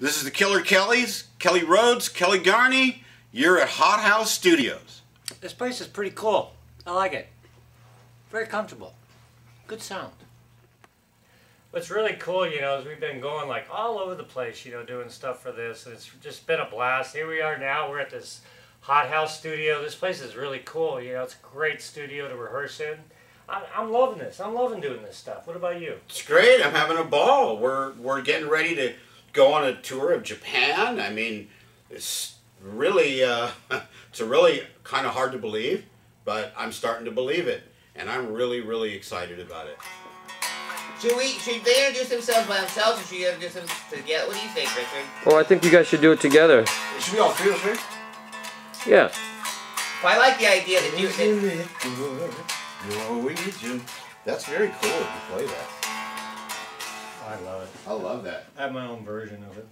This is the Killer Kellys, Kelle Rhoads, Kelly Garni. You're at Hothouse Studios. This place is pretty cool. I like it. Very comfortable. Good sound. What's really cool, you know, is we've been going like all over the place, you know, doing stuff for this. And it's just been a blast. Here we are now. We're at this Hothouse studio. This place is really cool. You know, it's a great studio to rehearse in. I'm, I'm loving this. I'm loving doing this stuff. What about you? It's great. I'm having a ball. We're we're getting ready to go on a tour of Japan. I mean, it's really uh, it's really kind of hard to believe, but I'm starting to believe it, and I'm really really excited about it. Should we? Should they introduce themselves by themselves, or should you introduce them together? What do you think, Richard? Well, I think you guys should do it together. Should we all three of us? Yeah. Well, I like the idea that you. That, Norwegian. That's very cool if you play that. I love it. I love that. I have my own version of it.